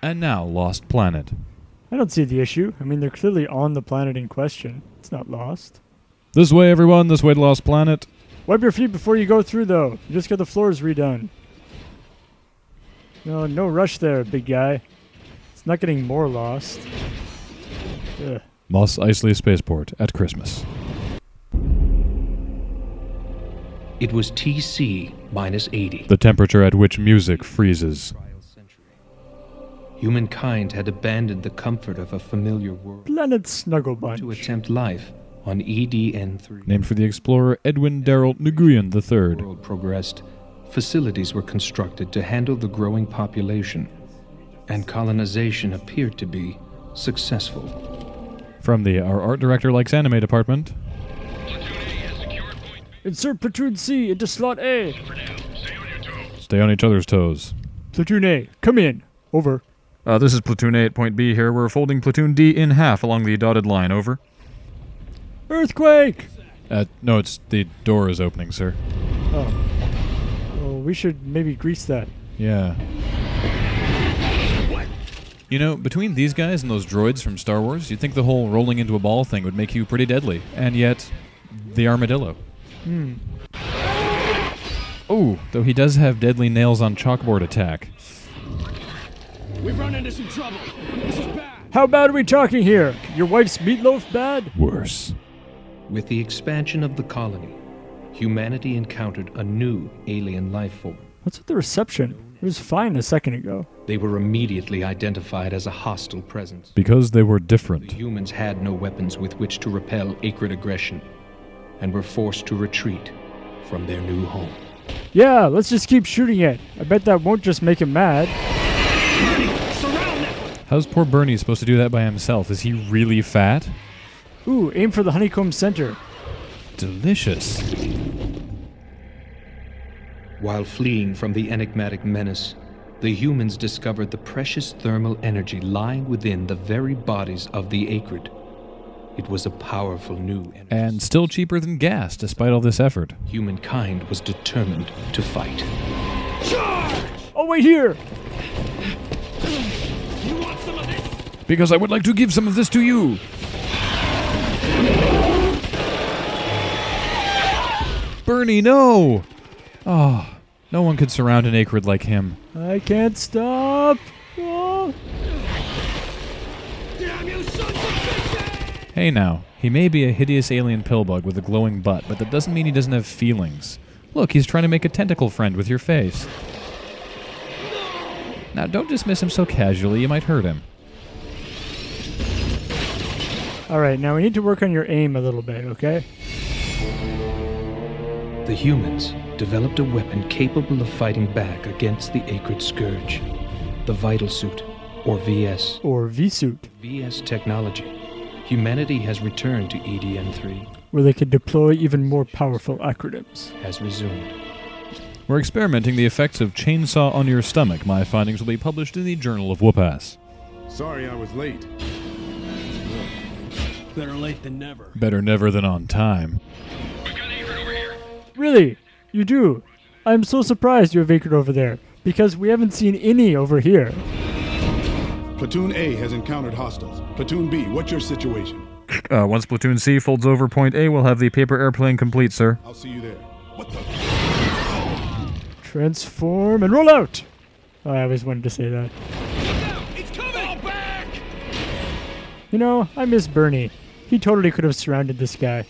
And now, Lost Planet. I don't see the issue. I mean, they're clearly on the planet in question. It's not lost. This way, everyone. This way to Lost Planet. Wipe your feet before you go through, though. You just got the floors redone. No, no rush there, big guy. It's not getting more lost. Ugh. Mos Eisley Spaceport at Christmas. It was TC minus 80. The temperature at which music freezes. Humankind had abandoned the comfort of a familiar world Planet Snuggle to attempt life on E EDN3. Named for the explorer Edwin Darrell Nguyen The III. world progressed. Facilities were constructed to handle the growing population, and colonization appeared to be successful. From the Our Art Director Likes Anime department. Insert Platoon C into slot A. Stay on each other's toes. Platoon A, come in. Over. Uh, this is Platoon A at Point B here. We're folding Platoon D in half along the dotted line. Over. Earthquake! Uh, no, it's the door is opening, sir. Oh. Well, we should maybe grease that. Yeah. You know, between these guys and those droids from Star Wars, you'd think the whole rolling into a ball thing would make you pretty deadly. And yet, the armadillo. Hmm. Oh, though he does have deadly nails on chalkboard attack. We've run into some trouble. This is bad. How bad are we talking here? Your wife's meatloaf bad? Worse. With the expansion of the colony, humanity encountered a new alien life form. What's with the reception? It was fine a second ago. They were immediately identified as a hostile presence. Because they were The different. humans had no weapons with which to repel Akrid aggression and were forced to retreat from their new home. Yeah, let's just keep shooting it. I bet that won't just make him mad. Surround them. How's poor Bernie supposed to do that by himself? Is he really fat? Ooh, aim for the honeycomb center. Delicious. While fleeing from the enigmatic menace, the humans discovered the precious thermal energy lying within the very bodies of the Akrid. It was a powerful new energy. And still cheaper than gas, despite all this effort. humankind was determined to fight. Charge! Oh, wait here! Some of this? Because I would like to give some of this to you. Bernie, no! Oh, no one could surround an Akrid like him. I can't stop. Oh. Damn you sons of bitches! Hey now, he may be a hideous alien pillbug with a glowing butt, but that doesn't mean he doesn't have feelings. Look, he's trying to make a tentacle friend with your face. Now, don't dismiss him so casually, you might hurt him. All right, now we need to work on your aim a little bit, okay? The humans developed a weapon capable of fighting back against the Akrid scourge. The Vital Suit, or VS. Or V-suit, VS technology. Humanity has returned to EDN 3, where they could deploy even more powerful acronyms. has resumed. We're experimenting the effects of chainsaw on your stomach. My findings will be published in the Journal of Whoopass. Sorry I was late. Better late than never. Better never than on time. We got Akrid over here. Really? You do? I'm so surprised you have Akrid over there, because we haven't seen any over here. Platoon A has encountered hostiles. Platoon B, what's your situation? Uh, once Platoon C folds over point A, we'll have the paper airplane complete, sir. I'll see you there. What the? Transform and roll out! Oh, I always wanted to say that. It's coming! Back! You know, I miss Bernie. He totally could have surrounded this guy.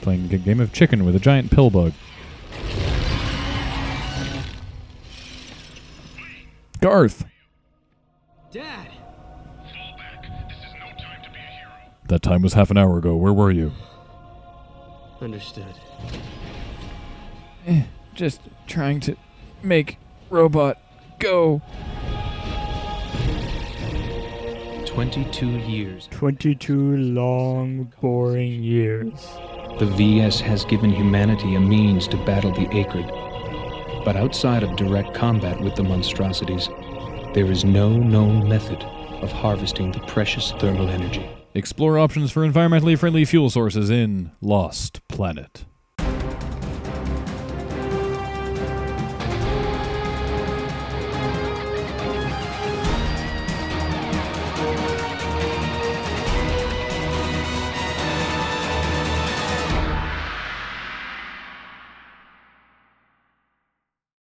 Playing a game of chicken with a giant pillbug. Garth! Dad! That time was half an hour ago. Where were you? Understood. Eh, just trying to make robot go. 22 years. 22 long, boring years. The VS has given humanity a means to battle the Akrid. But outside of direct combat with the monstrosities, there is no known method of harvesting the precious thermal energy. Explore options for environmentally friendly fuel sources in Lost Planet.